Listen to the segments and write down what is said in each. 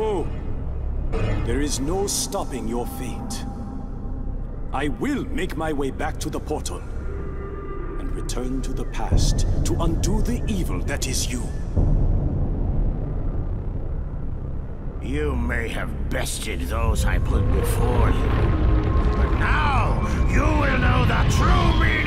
There is no stopping your fate. I will make my way back to the portal and return to the past to undo the evil that is you. You may have bested those I put before you, but now you will know the true meaning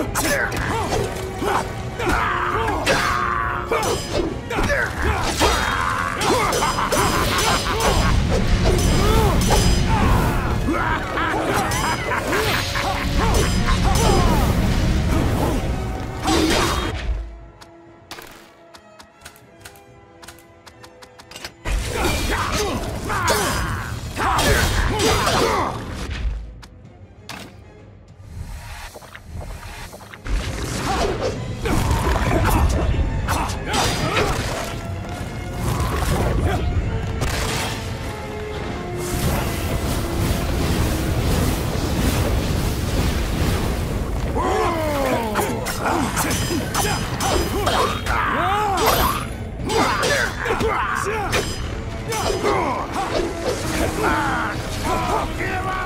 Ah! Ah! Oh, give up!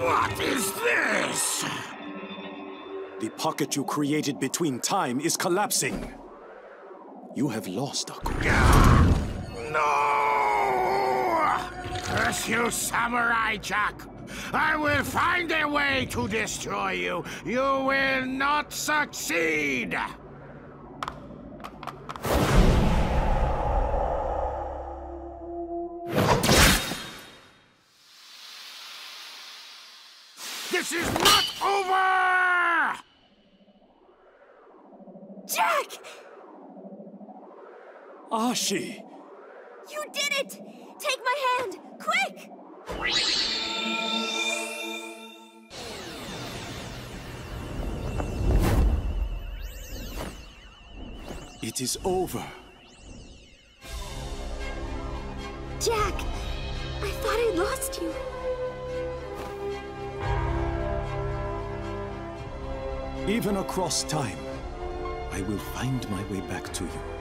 What is this? The pocket you created between time is collapsing. You have lost, Aku. No! Curse you, Samurai Jack! I will find a way to destroy you. You will not succeed! This is not over! Jack! Ashi! You did it! Take my hand! Quick! It is over. Jack! I thought I'd lost you. Even across time, I will find my way back to you.